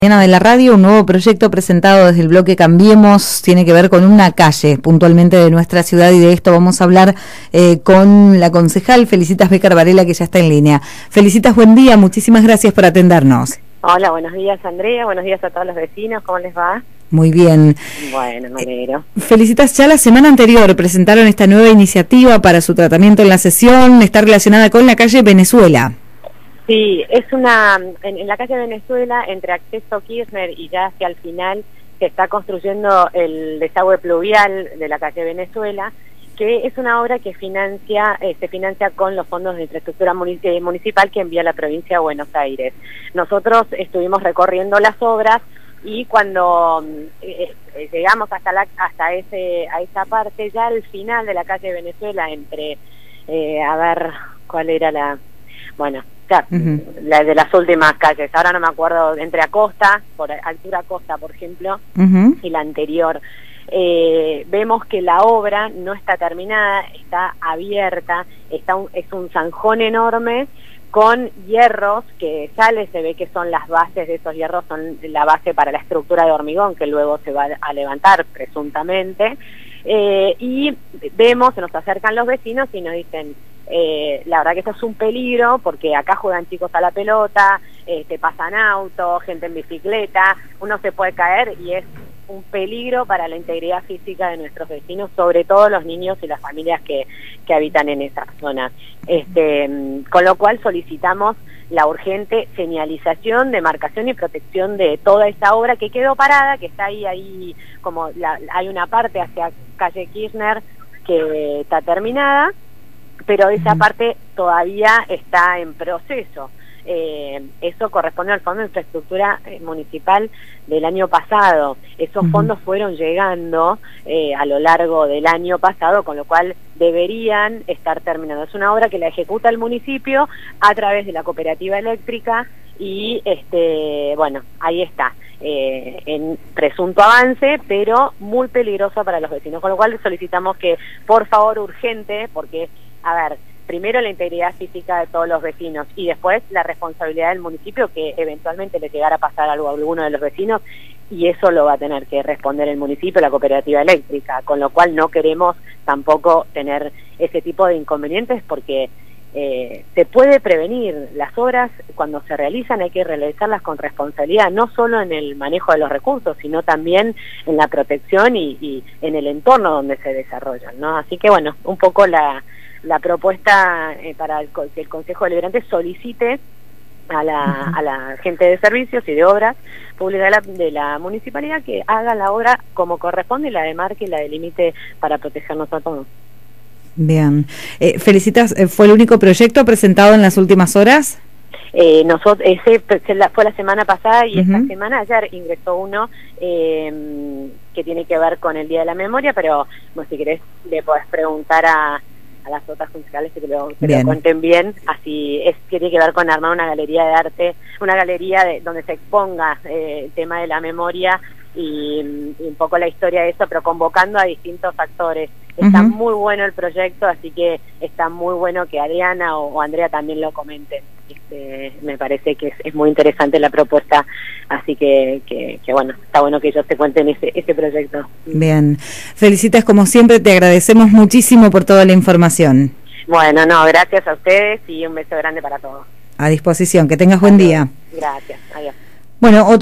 Mañana de la radio, un nuevo proyecto presentado desde el bloque Cambiemos tiene que ver con una calle puntualmente de nuestra ciudad y de esto vamos a hablar eh, con la concejal Felicitas Becar Varela que ya está en línea. Felicitas, buen día, muchísimas gracias por atendernos. Hola, buenos días Andrea, buenos días a todos los vecinos, ¿cómo les va? Muy bien. Bueno, me alegro. Felicitas, ya la semana anterior presentaron esta nueva iniciativa para su tratamiento en la sesión, está relacionada con la calle Venezuela. Sí, es una, en, la calle Venezuela, entre acceso Kirchner y ya hacia el final, se está construyendo el desagüe pluvial de la calle Venezuela, que es una obra que financia, eh, se financia con los fondos de infraestructura eh, municipal que envía la provincia de Buenos Aires. Nosotros estuvimos recorriendo las obras y cuando eh, llegamos hasta la, hasta ese a esa parte ya al final de la calle Venezuela entre a ver cuál era la bueno la de las últimas calles. Ahora no me acuerdo, entre Acosta, por altura Acosta, por ejemplo, y la anterior. Eh, vemos que la obra no está terminada, está abierta, está es un zanjón enorme con hierros que sale, se ve que son las bases de esos hierros, son la base para la estructura de hormigón que luego se va a levantar presuntamente. Eh, y vemos, se nos acercan los vecinos y nos dicen, eh, la verdad que esto es un peligro porque acá juegan chicos a la pelota, eh, pasan autos, gente en bicicleta, uno se puede caer y es un peligro para la integridad física de nuestros vecinos, sobre todo los niños y las familias que, que habitan en esa zona. Este, con lo cual solicitamos la urgente señalización, demarcación y protección de toda esa obra que quedó parada, que está ahí, ahí como la, hay una parte hacia calle Kirchner que está terminada, pero esa parte todavía está en proceso. Eh, eso corresponde al Fondo de Infraestructura eh, Municipal del año pasado. Esos fondos fueron llegando eh, a lo largo del año pasado, con lo cual deberían estar terminando. Es una obra que la ejecuta el municipio a través de la cooperativa eléctrica y, este, bueno, ahí está. en presunto avance, pero muy peligroso para los vecinos, con lo cual solicitamos que, por favor, urgente, porque a ver, primero la integridad física de todos los vecinos y después la responsabilidad del municipio que eventualmente le llegara a pasar algo a alguno de los vecinos y eso lo va a tener que responder el municipio, la cooperativa eléctrica, con lo cual no queremos tampoco tener ese tipo de inconvenientes porque eh, se puede prevenir las obras cuando se realizan hay que realizarlas con responsabilidad no solo en el manejo de los recursos sino también en la protección y, y en el entorno donde se desarrollan no así que bueno un poco la la propuesta eh, para el, que el Consejo Deliberante solicite a la, a la gente de servicios y de obras públicas de la, municipalidad que haga la obra como corresponde y la demarque y la delimite para protegernos a todos. Bien. Eh, felicitas, eh, ¿fue el único proyecto presentado en las últimas horas? Eh, nosotros, ese fue la semana pasada y esta semana, ayer ingresó uno eh, que tiene que ver con el Día de la Memoria, pero bueno, si querés le podés preguntar a, a las otras musicales que, lo, cuenten bien. Así es tiene que ver con armar una galería de arte, una galería de, donde se exponga eh, el tema de la memoria y, un poco la historia de eso, pero convocando a distintos actores. Está muy bueno el proyecto, así que está muy bueno que Adriana o, Andrea también lo comenten. Este, me parece que es, muy interesante la propuesta, así que, que, bueno, está bueno que ellos te cuenten ese, ese proyecto. Bien, felicitas como siempre, te agradecemos muchísimo por toda la información. Bueno, no, gracias a ustedes y un beso grande para todos. A disposición, que tengas buen día. Gracias, adiós. Bueno, otro